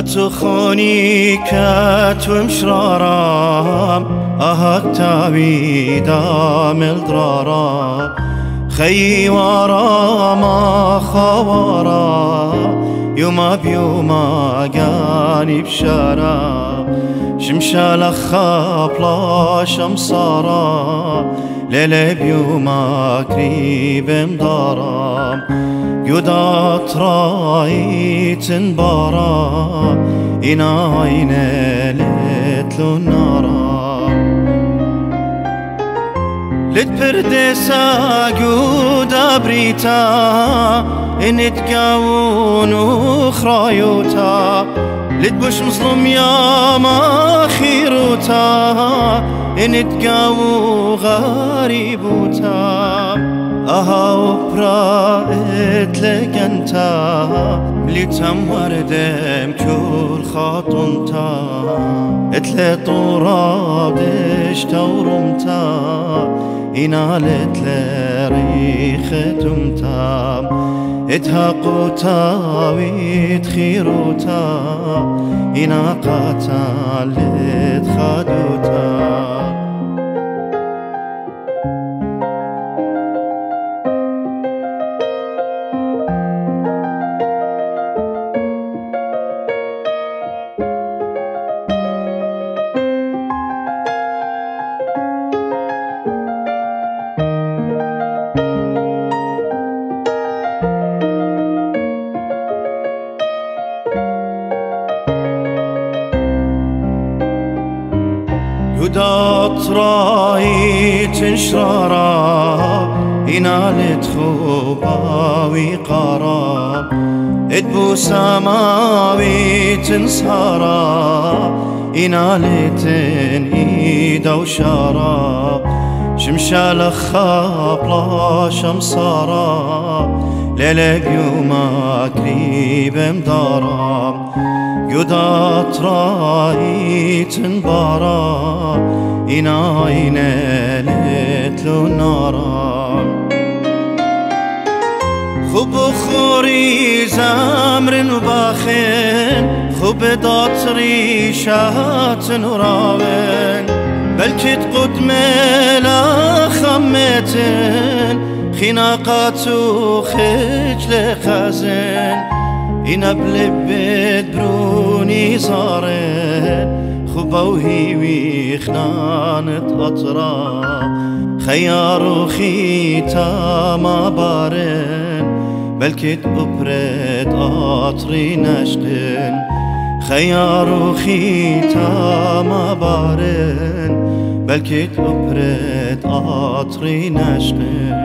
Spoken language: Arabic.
تخوني كات ومشرارام أهك تابي دام الضرارا خي ورا ما خوارا يوما بيوما قاني بشارا شمشا لخا بلا شمصارا ليلة بيوما قريب يودات رايت بارا إنا عين لتلو النارا لتبردسا قودا بريتا إن تقاون وخرايوتا. لتبش مظلوم يا ما خيروتا إن تقاو غريبوتا وبرا اتلك انت لتم وردم كل خاطنتا اتلي طورا بدش تورمتا إنالت لريخ تمتا اتهقوتا ويتخيروتا إنا قاتل لتخادوتا يودات راي تنشرارا إنالت خوبا وقارا إدبو سماوي تنصارا إنالت إيدا وشارا. شمشا لخاب لا شمصارا ليلة بيوما قريب مدارا. Güdat raitin bara inayne netlu nara خوب خوری زمرن و بخین خوب دات ریشت نراون بلکت قدم لخمتن خناقت و خجل خزین إنا بلبت بروني صارن خبوهي ويخنانت أطرا. خيار وخيتا ما بارن بلكت أبرد أطري نشقن خيار وخيتا ما بارن بلكت أبرد أطري نشقن